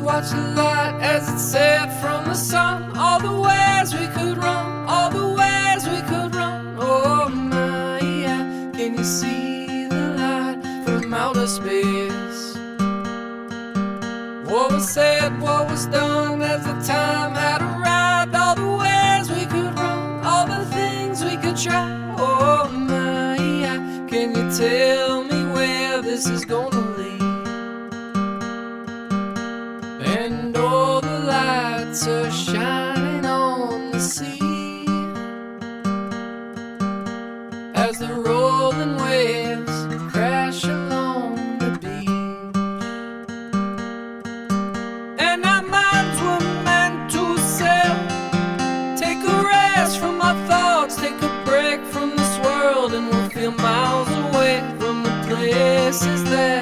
We watched the light as it set from the sun. All the ways we could run, all the ways we could run. Oh my, yeah. Can you see the light from outer space? What was said, what was done as the time had arrived. All the ways we could run, all the things we could try. Oh my, yeah. Can you tell me where this is gonna lead? Lights are shining on the sea as the rolling waves crash along the beach. And our minds were meant to sail. Take a rest from our thoughts, take a break from this world, and we'll feel miles away from the places that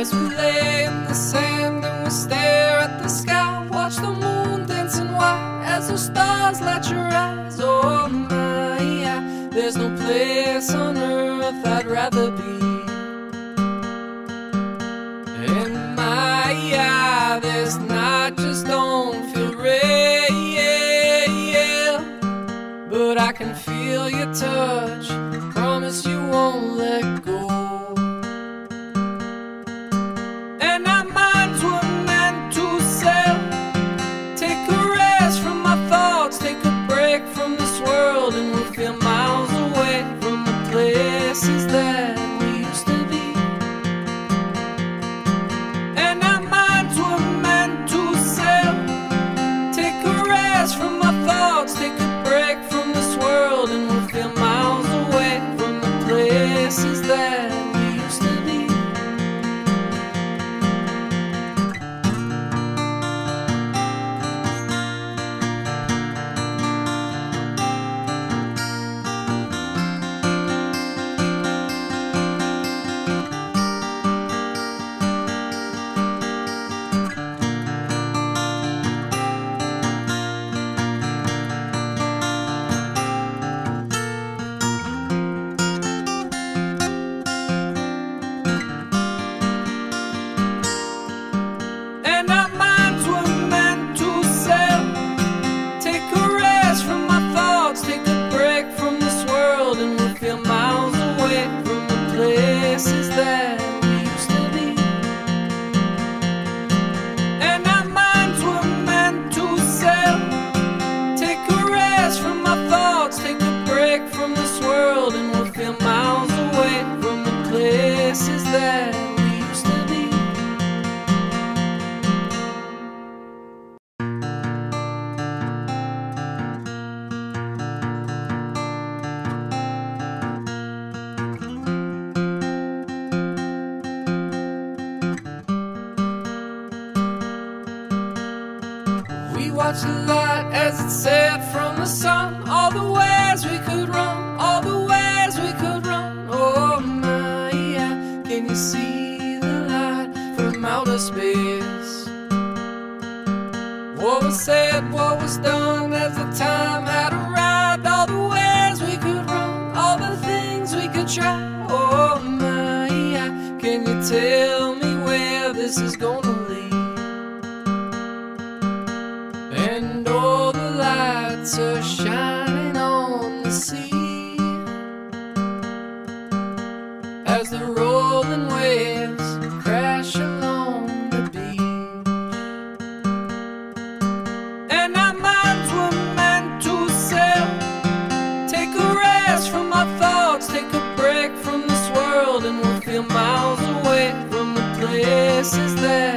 As we lay in the sand and we stare at the sky, watch the moon dancing white as the stars light your eyes. Oh my, yeah, there's no place on earth I'd rather be. And my, yeah, this night just don't feel real, but I can feel your touch. From this We watched the light as it set from the sun. All the ways we could run, all the ways we could run. Oh my, yeah. Can you see the light from outer space? What was said, what was done as the time had lights are shining on the sea as the rolling waves crash along the beach. And our minds were meant to sail. Take a rest from our thoughts, take a break from this world, and we'll feel miles away from the places that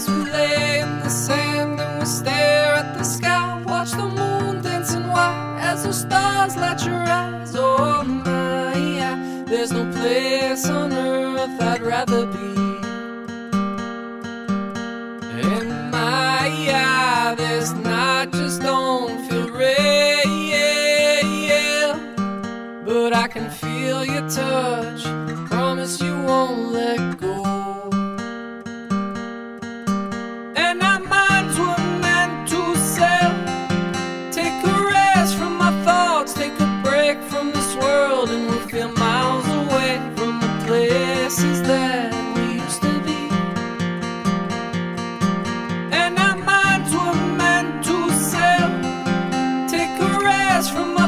As we lay in the sand and we stare at the sky, watch the moon dancing white as the stars light your eyes. Oh my, yeah. there's no place on earth I'd rather be. In my, yeah, this night just don't feel real, but I can feel your touch. from